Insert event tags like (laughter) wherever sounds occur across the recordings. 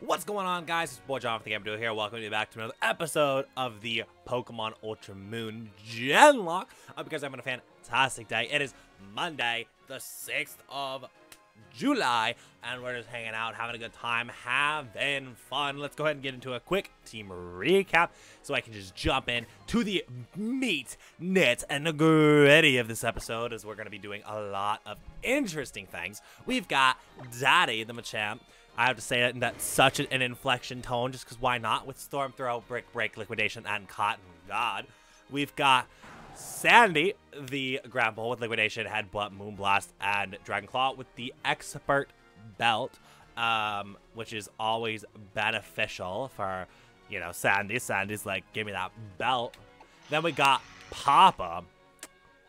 What's going on, guys? It's boy Jonathan Gambado here. Welcome back to another episode of the Pokemon Ultra Moon Genlocke. Uh, because I'm having a fantastic day. It is Monday, the 6th of July, and we're just hanging out, having a good time, having fun. Let's go ahead and get into a quick team recap so I can just jump in to the meat, knit, and the gritty of this episode as we're going to be doing a lot of interesting things. We've got Daddy, the Machamp. I have to say that in that such an inflection tone, just because why not? With Storm Throw, Brick Break, Liquidation, and Cotton Guard. We've got Sandy, the Grapple with Liquidation, Headbutt, Moonblast, and Dragon Claw with the Expert Belt, um, which is always beneficial for, you know, Sandy. Sandy's like, give me that belt. Then we got Papa,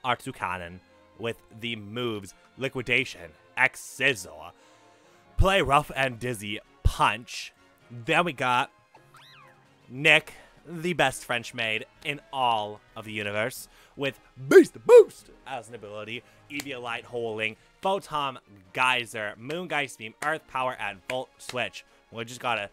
R2 Cannon, with the moves Liquidation, X Scissor, Play Rough and Dizzy Punch. Then we got Nick, the best French maid in all of the universe, with Beast Boost as an ability, Eviolite Holding, Photon Geyser, Moongeist Beam, Earth Power, and Volt Switch. We just gotta...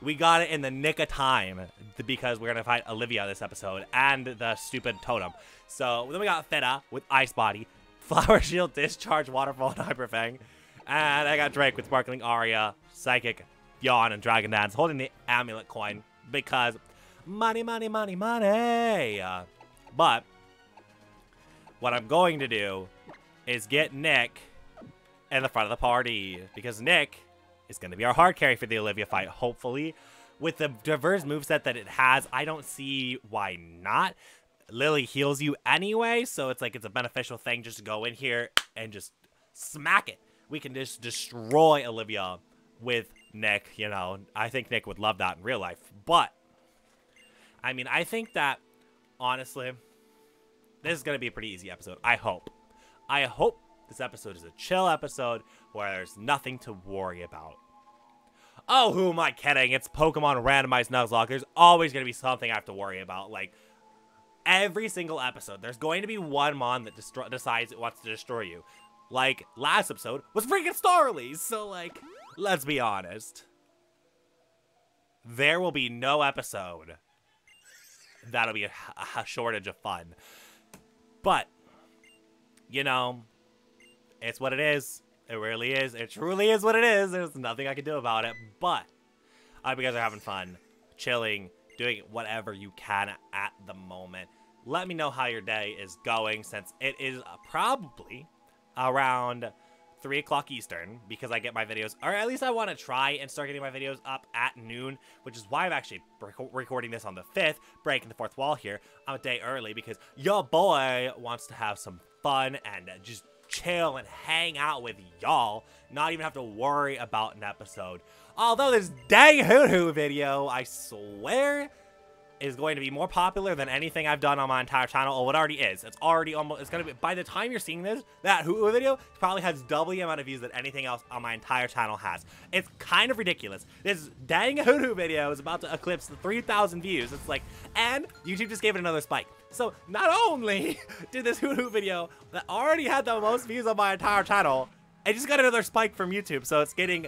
We got it in the nick of time because we're gonna fight Olivia this episode and the stupid totem. So then we got Feta with Ice Body, (laughs) Flower Shield, Discharge, Waterfall, and Hyper Fang. And I got Drake with Sparkling Aria, Psychic, Yawn, and Dragon Dance holding the Amulet Coin because money, money, money, money. Uh, but what I'm going to do is get Nick in the front of the party because Nick is going to be our hard carry for the Olivia fight, hopefully. With the diverse moveset that it has, I don't see why not. Lily heals you anyway, so it's like it's a beneficial thing just to go in here and just smack it. We can just destroy Olivia with Nick, you know. I think Nick would love that in real life. But, I mean, I think that, honestly, this is going to be a pretty easy episode. I hope. I hope this episode is a chill episode where there's nothing to worry about. Oh, who am I kidding? It's Pokemon Randomized Nuzlocke. There's always going to be something I have to worry about. Like, every single episode, there's going to be one Mon that decides it wants to destroy you. Like, last episode was freaking Starly. So, like, let's be honest. There will be no episode that'll be a, a shortage of fun. But, you know, it's what it is. It really is. It truly is what it is. There's nothing I can do about it. But I hope you guys are having fun, chilling, doing whatever you can at the moment. Let me know how your day is going since it is probably around 3 o'clock Eastern because I get my videos, or at least I want to try and start getting my videos up at noon, which is why I'm actually recording this on the 5th, breaking the fourth wall here. I'm a day early because your boy wants to have some fun and just chill and hang out with y'all, not even have to worry about an episode. Although this dang hoo-hoo video, I swear, is going to be more popular than anything I've done on my entire channel, oh, or what already is. It's already almost, it's going to be, by the time you're seeing this, that hoo-hoo video probably has double the amount of views that anything else on my entire channel has. It's kind of ridiculous. This dang hoo-hoo video is about to eclipse the 3,000 views. It's like, and YouTube just gave it another spike. So not only (laughs) did this hoo-hoo video that already had the most views on my entire channel, it just got another spike from YouTube, so it's getting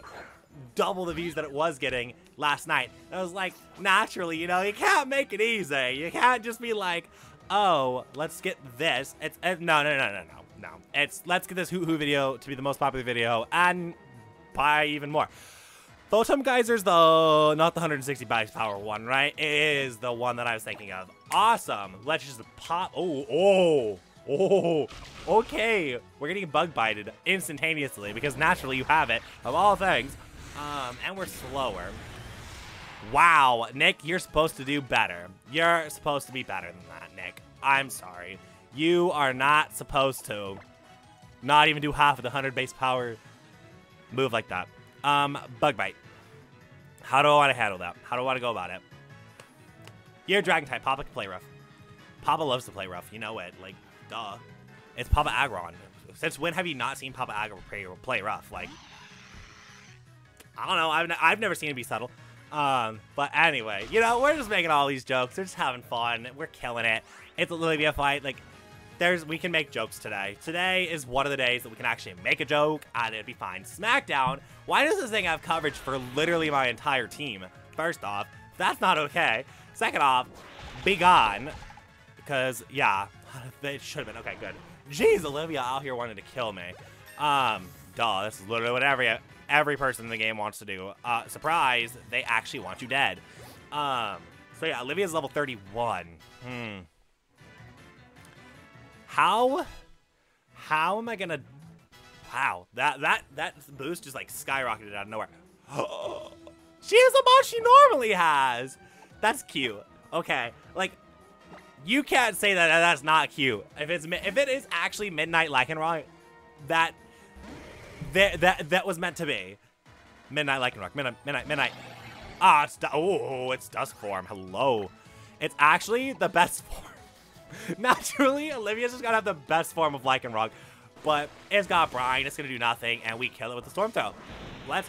double the views that it was getting last night. I was like, naturally, you know, you can't make it easy. You can't just be like, oh, let's get this. It's it, no, no, no, no, no, no. It's let's get this hoo hoo video to be the most popular video and buy even more. Photon Geyser's the not the 160 base power one, right? It is the one that I was thinking of. Awesome. Let's just pop. Oh, oh. Oh, okay. We're getting bug bited instantaneously because naturally you have it, of all things. Um, and we're slower. Wow, Nick, you're supposed to do better. You're supposed to be better than that, Nick. I'm sorry. You are not supposed to not even do half of the 100 base power move like that. Um, Bug Bite. How do I want to handle that? How do I want to go about it? You're Dragon type. Papa can play rough. Papa loves to play rough. You know it. Like, duh. It's Papa Aggron. Since when have you not seen Papa Aggron play, play rough? Like, I don't know. I've, I've never seen it be subtle. Um, but anyway, you know, we're just making all these jokes. We're just having fun. We're killing it. It's a Olivia fight. Like, there's we can make jokes today. Today is one of the days that we can actually make a joke and it'd be fine. SmackDown, why does this thing have coverage for literally my entire team? First off, that's not okay. Second off, be gone. Because, yeah, (laughs) it should have been. Okay, good. Jeez, Olivia out here wanted to kill me. Um, duh, this is literally what every, every person in the game wants to do. Uh, surprise, they actually want you dead. Um, so yeah, Olivia's level 31. Hmm. How, how am I gonna, wow, that, that, that boost just like skyrocketed out of nowhere. (gasps) she has the mod she normally has. That's cute. Okay, like, you can't say that that's not cute. If it's if it is actually Midnight Lycanroc, that that that that was meant to be. Midnight Lycanroc. Midnight Midnight Midnight. Ah, it's oh, it's Dusk form. Hello. It's actually the best (laughs) form. Naturally, Olivia's just gonna have the best form of Lycanroc, but it's got Brine. It's gonna do nothing, and we kill it with the Storm Throw. Let's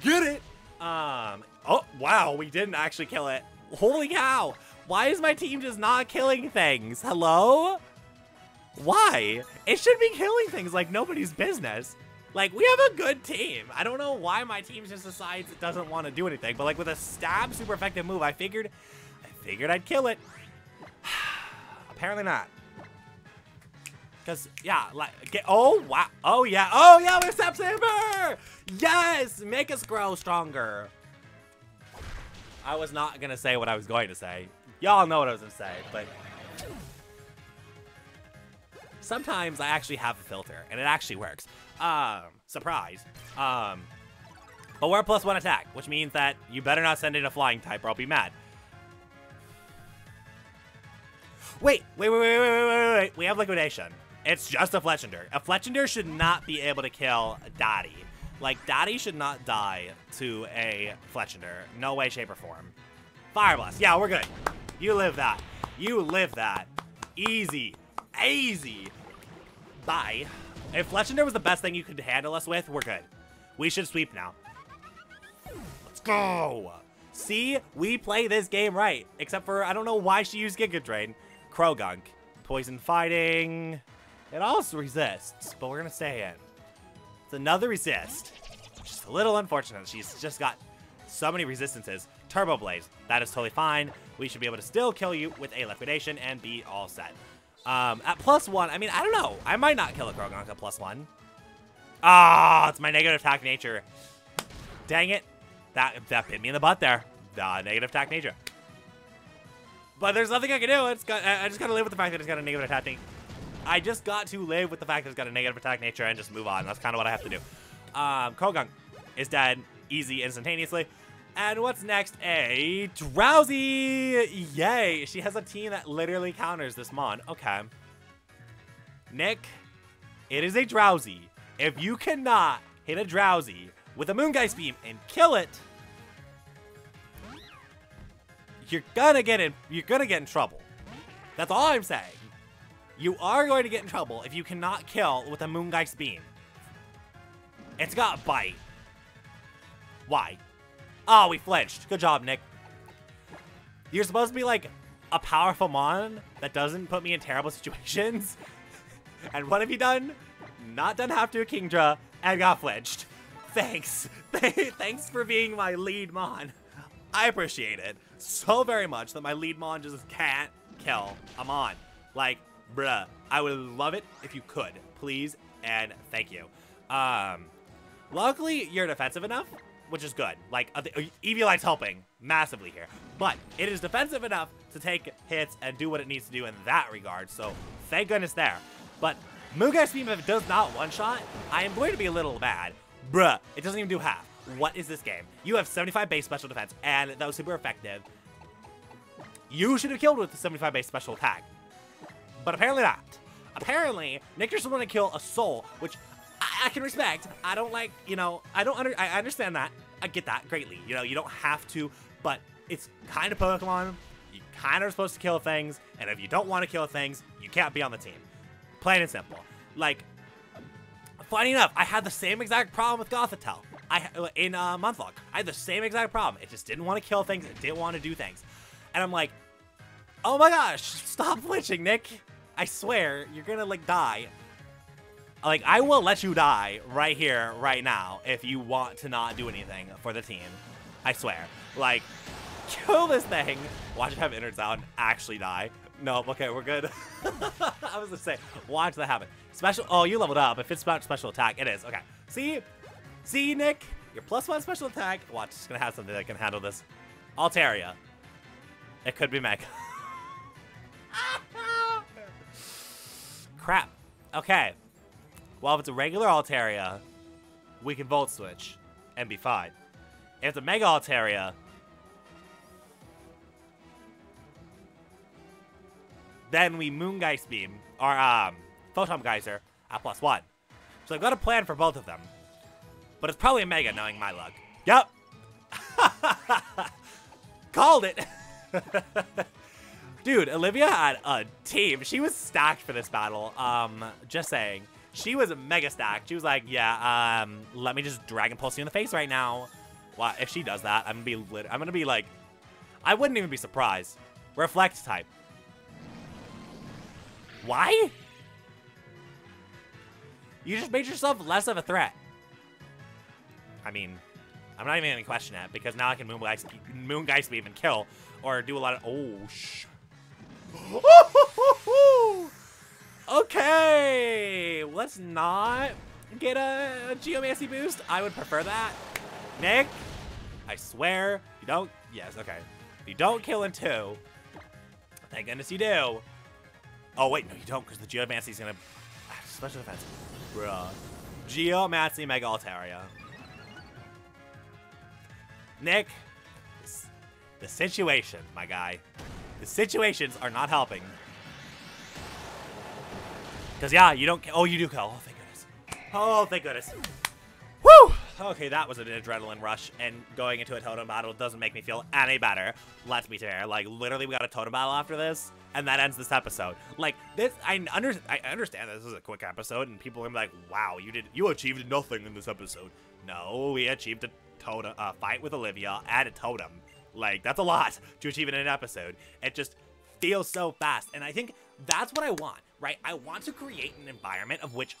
get it. Um. Oh wow, we didn't actually kill it. Holy cow! Why is my team just not killing things? Hello? Why? It should be killing things like nobody's business. Like, we have a good team. I don't know why my team just decides it doesn't want to do anything. But, like, with a stab super effective move, I figured, I figured I'd kill it. (sighs) Apparently not. Because, yeah, like, get, oh, wow. Oh, yeah. Oh, yeah, we're Step Saber! Yes! Make us grow stronger. I was not going to say what I was going to say. Y'all know what I was to say, but... Sometimes I actually have a filter, and it actually works. Um, surprise. Um, but we're plus one attack, which means that you better not send in a flying type or I'll be mad. Wait, wait, wait, wait, wait, wait, wait, wait. We have liquidation. It's just a Fletchinder. A Fletchinder should not be able to kill Daddy. Like, Daddy should not die to a Fletchinder. No way, shape, or form. Fire Blast. Yeah, we're good. You live that. You live that. Easy. Easy. Bye. If Fletchinder was the best thing you could handle us with, we're good. We should sweep now. Let's go. See, we play this game right. Except for, I don't know why she used Giga Drain. Croagunk. Poison fighting. It also resists, but we're going to stay in. It's another resist. Just a little unfortunate. She's just got so many resistances. Turbo Blaze. That is totally fine. We should be able to still kill you with a liquidation and be all set. Um, at plus one, I mean, I don't know. I might not kill a Croagunk at plus one. Ah, oh, it's my negative attack nature. Dang it. That, that bit me in the butt there. The negative attack nature. But there's nothing I can do. It's got, I just gotta live with the fact that it's got a negative attack nature. I just got to live with the fact that it's got a negative attack nature and just move on. That's kind of what I have to do. Um, is dead easy instantaneously. And what's next? A Drowzee! Yay! She has a team that literally counters this mon. Okay. Nick, it is a Drowzee. If you cannot hit a Drowzee with a Moongeist Beam and kill it, you're gonna get in you're gonna get in trouble. That's all I'm saying. You are going to get in trouble if you cannot kill with a Moongeist Beam. It's got Bite. Why? Oh, we flinched. Good job, Nick. You're supposed to be like a powerful mon that doesn't put me in terrible (laughs) situations. and what have you done? Not done half to a Kingdra and got flinched. Thanks. (laughs) Thanks for being my lead mon. I appreciate it so very much that my lead mon just can't kill a mon. Like, bruh, I would love it if you could. Please and thank you. Um, luckily, you're defensive enough which is good. Like, uh, uh Eviolite's helping massively here. But it is defensive enough to take hits and do what it needs to do in that regard, so thank goodness there. But Moongeist Beam, if it does not one-shot, I am going to be a little bad. Bruh, it doesn't even do half. What is this game? You have 75 base special defense, and that was super effective. You should have killed with the 75 base special attack. But apparently not. Apparently, Nick just wanted to kill a soul, which I, I can respect. I don't like, you know, I don't under, I understand that. I get that greatly. You know, you don't have to, but it's kind of Pokemon. You kind of are supposed to kill things, and if you don't want to kill things, you can't be on the team. Plain and simple. Like, funny enough, I had the same exact problem with Gothitelle. I in uh. I had the same exact problem. It just didn't want to kill things. It didn't want to do things. And I'm like, oh my gosh, stop (laughs) flinching, Nick. I swear, you're gonna, like, die. Like, I will let you die right here, right now, if you want to not do anything for the team. I swear. Like, kill this thing. Watch it have innards out and actually die. No, okay, we're good. (laughs) I was gonna say, watch that happen. Special, oh, you leveled up. If it's about special attack, it is. Okay. See? See, Nick? Your plus one special attack. Watch, it's gonna have something that can handle this. Altaria. It could be Meg. (laughs) Crap. Okay. Well, if it's a regular Altaria, we can Volt Switch and be fine. If it's a Mega Altaria, then we Moongeist Beam, or um, Photon Geyser at plus one. So I've got a plan for both of them. But it's probably a Mega, knowing my luck. Yep. (laughs) Called it. (laughs) Dude, Olivia had a team. She was stacked for this battle. Um, just saying. She was mega stacked. She was like, yeah, um, let me just Dragon Pulse you in the face right now. Well, if she does that, I'm gonna be lit I'm gonna be like, I wouldn't even be surprised. Reflect type. Why? You just made yourself less of a threat. I mean, I'm not even gonna question it because now I can Moongeist, Moongeist Beam and kill or do a lot of. Oh, sh. (laughs) okay, let's not get a, a Geomancy boost. I would prefer that. Nick, I swear, you don't. Yes, okay. You don't kill in two. Thank goodness you do. Oh, wait, no, you don't, because the Geomancy's gonna... Ah, special defense. Bruh. Geomancy Mega Altaria. Nick, the situation, my guy. The situations are not helping. Because, yeah, you don't... Oh, you do kill. Oh, thank goodness. Oh, thank goodness. Woo! Okay, that was an adrenaline rush, and going into a totem battle doesn't make me feel any better. Let's be fair. Like, literally, we got a totem battle after this, and that ends this episode. Like, this, I, under, I understand this is a quick episode, and people are like, wow, you did, you achieved nothing in this episode. No, we achieved a totem, uh, fight with Olivia, add a totem. Like, that's a lot to achieve in an episode. It just feels so fast, and I think that's what I want, right? I want to create an environment of which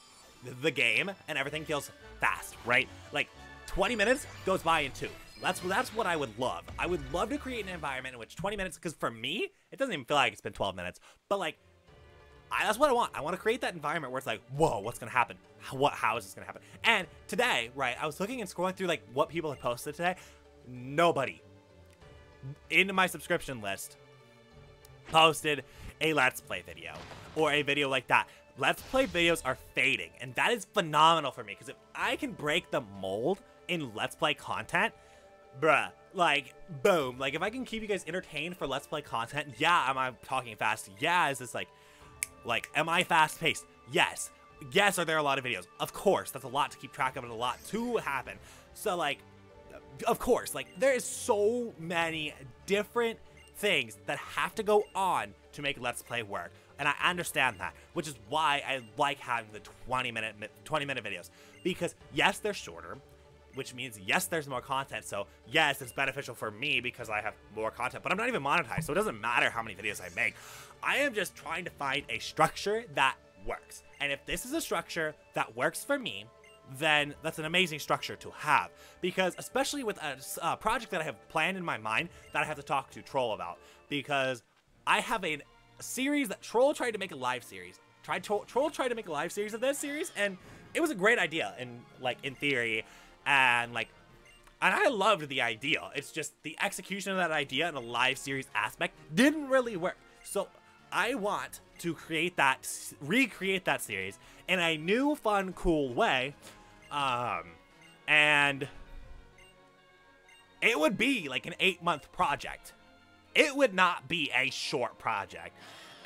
the game and everything feels fast, right? Like 20 minutes goes by in two. That's that's what I would love. I would love to create an environment in which 20 minutes, because for me, it doesn't even feel like it's been 12 minutes, but like, I, that's what I want. I want to create that environment where it's like, whoa, what's gonna happen? How, what? How is this gonna happen? And today, right, I was looking and scrolling through like what people have posted today. Nobody in my subscription list posted a Let's Play video or a video like that. Let's Play videos are fading, and that is phenomenal for me, because if I can break the mold in Let's Play content, bruh, like, boom. Like, if I can keep you guys entertained for Let's Play content, yeah, am I talking fast? Yeah, is this like, like, am I fast-paced? Yes. Yes, are there a lot of videos? Of course, that's a lot to keep track of and a lot to happen. So, like, of course, like, there is so many different things that have to go on to make Let's Play work. And I understand that, which is why I like having the 20 minute 20 minute videos. Because yes, they're shorter, which means yes, there's more content. So yes, it's beneficial for me because I have more content, but I'm not even monetized. So it doesn't matter how many videos I make. I am just trying to find a structure that works. And if this is a structure that works for me, then that's an amazing structure to have. Because especially with a, a project that I have planned in my mind that I have to talk to Troll about. Because I have an series that Troll tried to make a live series. Tried Troll, Troll tried to make a live series of this series, and it was a great idea in like in theory, and like, and I loved the idea. It's just the execution of that idea in a live series aspect didn't really work. So I want to create that, recreate that series in a new, fun, cool way, um, and it would be like an eight month project it would not be a short project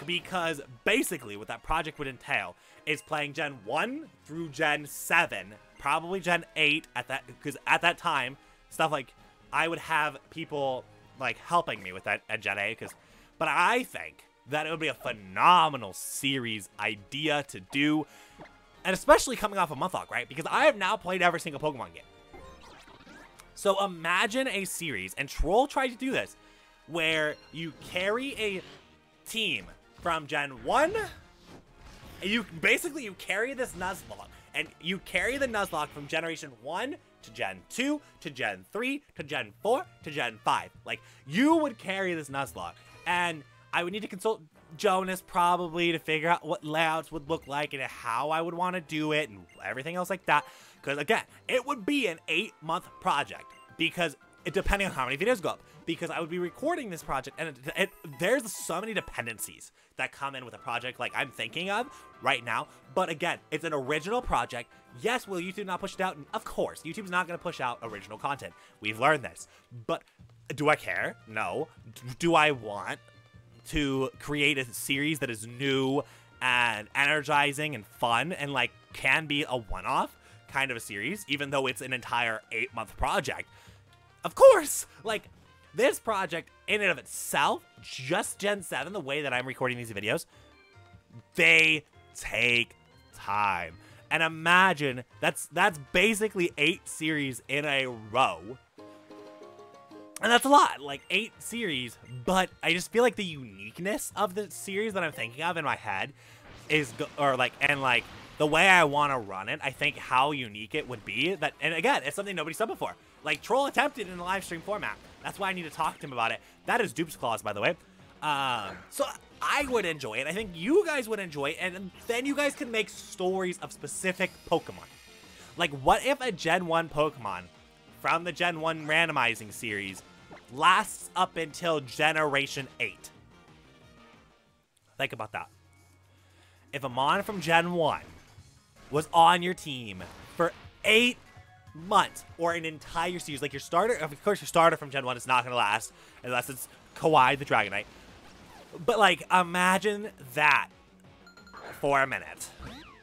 because basically what that project would entail is playing Gen 1 through Gen 7, probably Gen 8 at that because at that time stuff like I would have people like helping me with that at Gen 8 cuz but I think that it would be a phenomenal series idea to do and especially coming off of Monthlocke, right? Because I have now played every single Pokemon game. So imagine a series, and Troll tried to do this, where you carry a team from Gen 1 you basically you carry this Nuzlocke, and you carry the Nuzlocke from Generation 1 to Gen 2 to Gen 3 to Gen 4 to Gen 5. Like, you would carry this Nuzlocke, and I would need to consult Jonas probably to figure out what layouts would look like and how I would want to do it and everything else like that. Because again, it would be an eight month project because it, depending on how many videos go up. Because I would be recording this project and it, it, there's so many dependencies that come in with a project like I'm thinking of right now. But again, it's an original project. Yes, will YouTube not push it out? Of course, YouTube's not going to push out original content. We've learned this. But do I care? No. Do I want to create a series that is new and energizing and fun and like can be a one-off kind of a series even though it's an entire eight month project of course like this project in and of itself just gen 7 the way that i'm recording these videos they take time and imagine that's that's basically eight series in a row and that's a lot, like eight series, but I just feel like the uniqueness of the series that I'm thinking of in my head is, or like, and like, the way I want to run it, I think how unique it would be that, and again, it's something nobody's done before. Like, Troll attempted in a live stream format. That's why I need to talk to him about it. That is Dupes Clause, by the way. Um, so I would enjoy it. I think you guys would enjoy it, and then you guys can make stories of specific Pokemon. Like, what if a Gen 1 Pokemon from the Gen 1 randomizing series lasts up until Generation 8. Think about that. If a Mon from Gen 1 was on your team for 8 months or an entire series, like your starter, of course your starter from Gen 1 is not going to last unless it's Kawhi the Dragonite. But like, imagine that for a minute.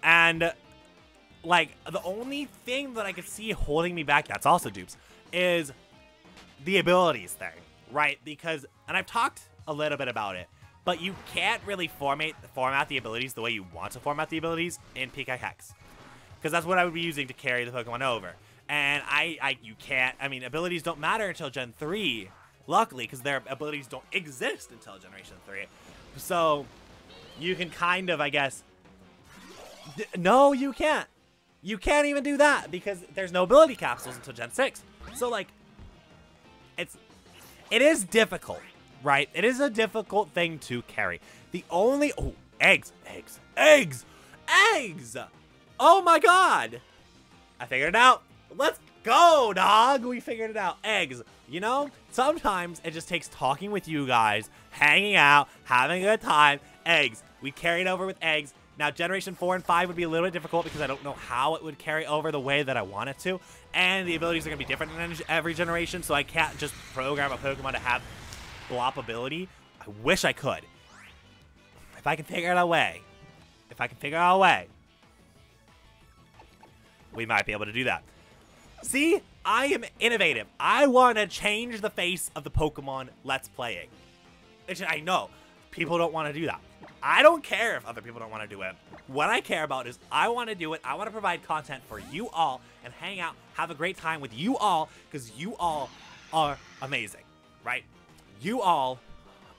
And like, the only thing that I could see holding me back, that's also dupes, is the abilities thing, right? Because, and I've talked a little bit about it, but you can't really format format the abilities the way you want to format the abilities in PKHeX. Because that's what I would be using to carry the Pokemon over. And I, I, you can't, I mean, abilities don't matter until Gen 3, luckily, because their abilities don't exist until Generation 3. So, you can kind of, I guess, no, you can't. You can't even do that because there's no ability capsules until Gen 6. So, like, it's it is difficult, right? It is a difficult thing to carry. The only oh eggs, eggs, eggs, eggs. Oh my god! I figured it out. Let's go, dog. We figured it out. Eggs. You know, sometimes it just takes talking with you guys, hanging out, having a good time. Eggs. We carried over with eggs. Now, Generation 4 and 5 would be a little bit difficult because I don't know how it would carry over the way that I want it to. And the abilities are going to be different in every generation, so I can't just program a Pokemon to have Blop ability. I wish I could. If I can figure out a way, if I can figure out a way, we might be able to do that. See, I am innovative. I want to change the face of the Pokemon Let's Playing. I know, people don't want to do that. I don't care if other people don't want to do it. What I care about is I want to do it. I want to provide content for you all and hang out, have a great time with you all because you all are amazing, right? You all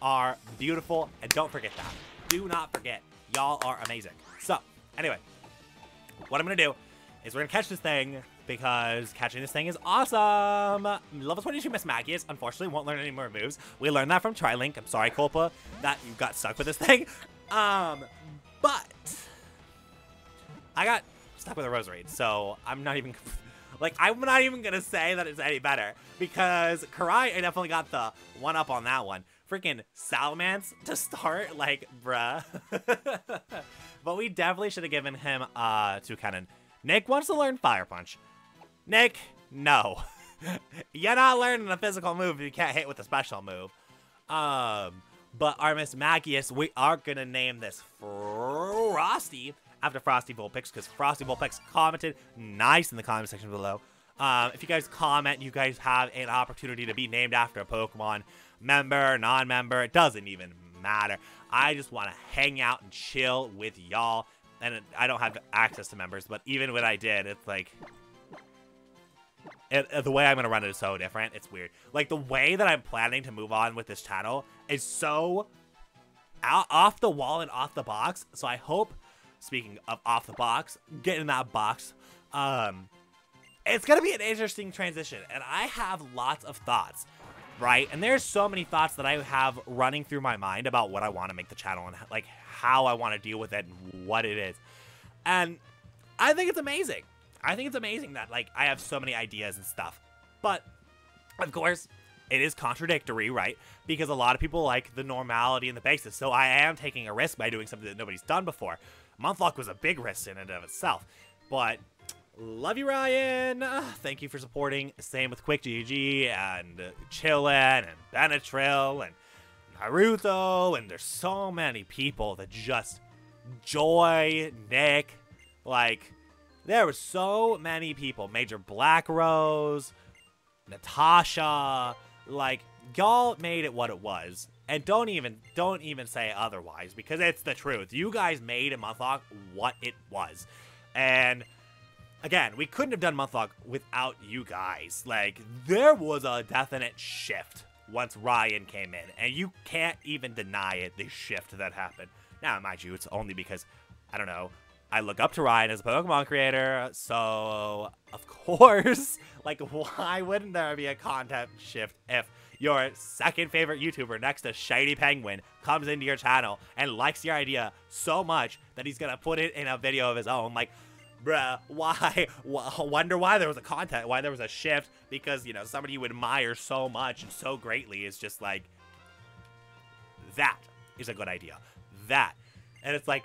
are beautiful and don't forget that. Do not forget, y'all are amazing. So, anyway, what I'm going to do is we're going to catch this thing because catching this thing is awesome. Level 22 Mismagius, unfortunately, won't learn any more moves. We learned that from Trilink. I'm sorry, Culpa, that you got stuck with this (laughs) thing. Um, but I got stuck with a Roserade, so I'm not even... (laughs) Like, I'm not even to say that it's any better because Karai, I definitely got the one up on that one. Freaking Salamence to start, (laughs) like, bruh. but we definitely should have given him uh, two cannon. Nick wants to learn Fire Punch. Nick, no. (laughs) You're not learning a physical move if you can't hit with a special move. Um, but our Mismagius, we are to name this Frosty after Frosty Vulpix because Frosty Vulpix commented nice in the comment section below. Um, if you guys comment, you guys have an opportunity to be named after a Pokemon member, non-member. It doesn't even matter. I just want to hang out and chill with y'all. And I don't have access to members, but even when I did, it's like it, uh, the way I'm going to run it is so different. It's weird. Like, the way that I'm planning to move on with this channel is so out, off the wall and off the box. So I hope speaking of off the box, get in that box. Um, it's gonna be an interesting transition, and I have lots of thoughts, right? And there's so many thoughts that I have running through my mind about what I want to make the channel and like how I want to deal with it and what it is. And I think it's amazing. I think it's amazing that like I have so many ideas and stuff. But of course, it is contradictory, right? Because a lot of people like the normality and the basis. So I am taking a risk by doing something that nobody's done before. Monthlocke was a big risk in and of itself. But love you, Ryan. Ah, thank you for supporting. Same with Quick GG and Chillin and Benetrill and Naruto. And there's so many people that just Joy, Nick, like there were so many people. Major Black Rose, Natasha, like y'all made it what it was. And don't even don't even say otherwise because it's the truth. You guys made a Monthlocke what it was. And again, we couldn't have done Monthlocke without you guys. Like there was a definite shift once Ryan came in, and you can't even deny it, the shift that happened. Now, mind you, it's only because I don't know, I look up to Ryan as a Pokemon creator, so of course, (laughs) like why wouldn't there be a content shift if your second favorite YouTuber next to Shiny Penguin comes into your channel and likes your idea so much that he's gonna put it in a video of his own, like bruh, (laughs) why? Wonder why there was a content, why there was a shift, because, you know, somebody you admire so much and so greatly is just like, that is a good idea. That. And it's like,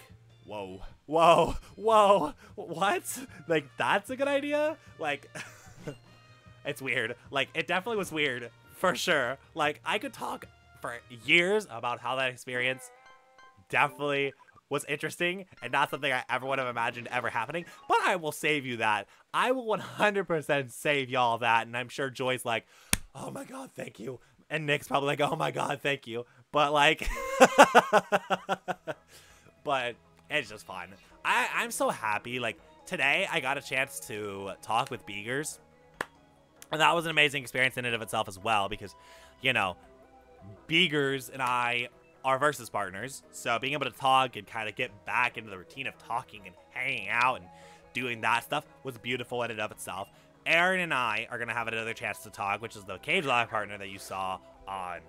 whoa, whoa, whoa, what? Like, that's a good idea? Like, (laughs) it's weird. Like, it definitely was weird, for sure. Like, I could talk for years about how that experience definitely was interesting and not something I ever would have imagined ever happening, but I will save you that. I will 100% save y'all that, and I'm sure Joy's like, oh my god, thank you. And Nick's probably like, oh my god, thank you. But like, (laughs) but it's just fun. I, I'm so happy. Like, today I got a chance to talk with Beegers. And that was an amazing experience in and of itself as well because, you know, Beegers and I are versus partners. So being able to talk and kind of get back into the routine of talking and hanging out and doing that stuff was beautiful in and of itself. Aaron and I are going to have another chance to talk, which is the Cage Live partner that you saw on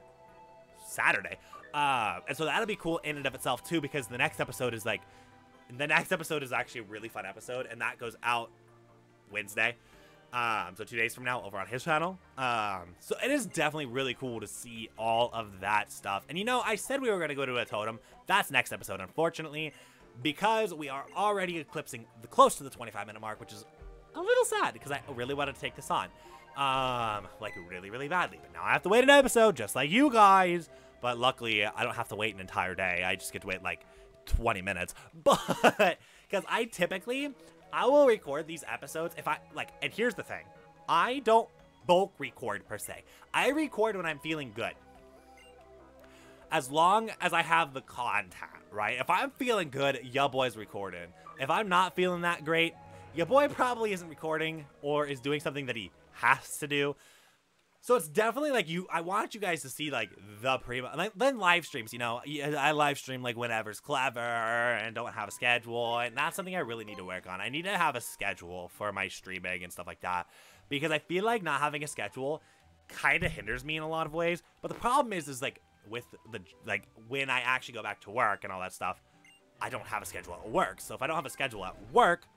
Saturday. Uh, and so that'll be cool in and of itself too, because the next episode is like, the next episode is actually a really fun episode, and that goes out Wednesday. Um, so two days from now over on his channel. Um, so it is definitely really cool to see all of that stuff. And you know, I said we were to go to a totem. That's next episode, unfortunately, because we are already eclipsing the close to the 25 minute mark, which is a little sad because I really wanted to take this on. Um, like really, really badly. But now I have to wait an episode just like you guys. But luckily, I don't have to wait an entire day. I just get to wait like 20 minutes. (laughs) But because I typically I will record these episodes if I like, and here's the thing I don't bulk record per se. I record when I'm feeling good. As long as I have the content, right? If I'm feeling good, ya boy's recording. If I'm not feeling that great, your boy probably isn't recording or is doing something that he has to do. So it's definitely like you. I want you guys to see like the pre. Then live streams, you know, I live stream like whenever's clever and don't have a schedule, and that's something I really need to work on. I need to have a schedule for my streaming and stuff like that because I feel like not having a schedule kind of hinders me in a lot of ways. But the problem is, is like with the like when I actually go back to work and all that stuff, I don't have a schedule at work. So if I don't have a schedule at work,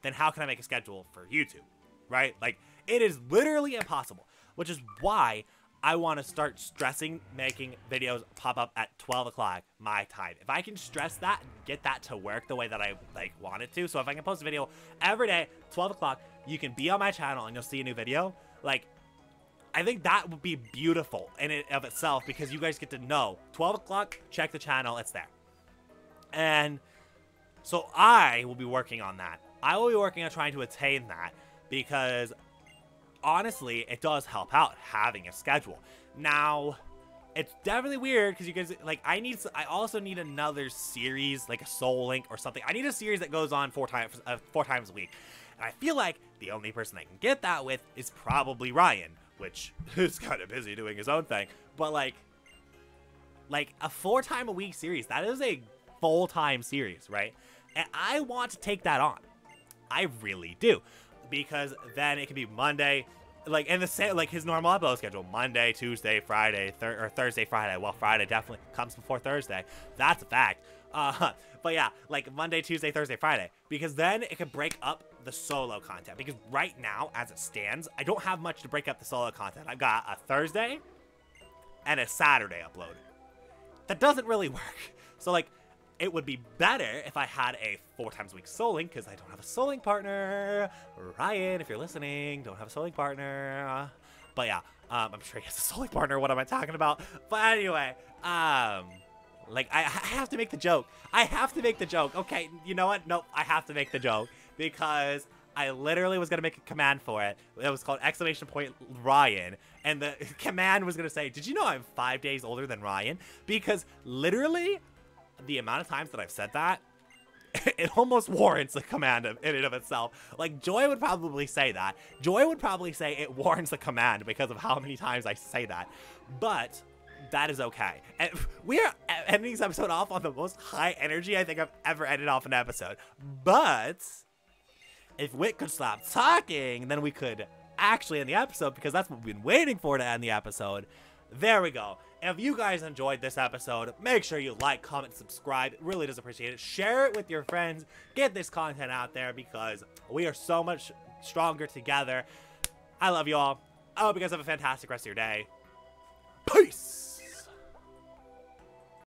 then how can I make a schedule for YouTube, right? Like it is literally impossible which is why I want to start stressing making videos pop up at 12 o'clock my time. If I can stress that and get that to work the way that I like want it to, so if I can post a video every day, 12 o'clock, you can be on my channel and you'll see a new video, like, I think that would be beautiful in it of itself because you guys get to know 12 o'clock, check the channel, it's there. And so I will be working on that. I will be working on trying to attain that because honestly, it does help out having a schedule. Now, it's definitely weird because you guys like I need I also need another series like a Soul Link or something. I need a series that goes on four times uh, four times a week, and I feel like the only person I can get that with is probably Ryan, which (laughs) is kind of busy doing his own thing. But like, like a four time a week series that is a full time series, right? And I want to take that on. I really do. Because then it can be Monday, like in the same like his normal upload schedule monday tuesday friday thir- or thursday friday. Well friday definitely comes before thursday. That's a fact. Uh but yeah like monday tuesday thursday friday because then it could break up the solo content. Because right now as it stands i don't have much to break up the solo content. I've got a thursday and a saturday upload that doesn't really (laughs) work. So like it would be better if I had a four times a week Soul Link because I don't have a Soul Link partner. Ryan, if you're listening, don't have a Soul Link partner. But yeah, um, I'm sure he has a (laughs) Soul Link partner. What am I talking about? But anyway, um, like I, I have to make the joke. I have to make the joke. Okay, you know what? Nope, I have to make the joke because I literally was gonna make a command for it. It was called exclamation point Ryan, and the (laughs) command was gonna say, "Did you know I'm five days older than Ryan?" Because literally, the amount of times that I've said that, (laughs) it almost warrants a command in and of itself. Like, Joy would probably say that. Joy would probably say it (laughs) warrants a command because of how many times I say that. But that is okay. And (laughs) we are ending this episode off on the most high energy I think I've ever ended off an episode. But if Wit could stop talking, then we could actually end the episode because that's what we've been waiting for to end the episode. There we go. If you guys enjoyed this episode, make sure you like, comment, subscribe. It really does appreciate it. Share it with your friends. Get this content out there because we are so much stronger together. I love you all. I hope you guys have a fantastic rest of your day. Peace!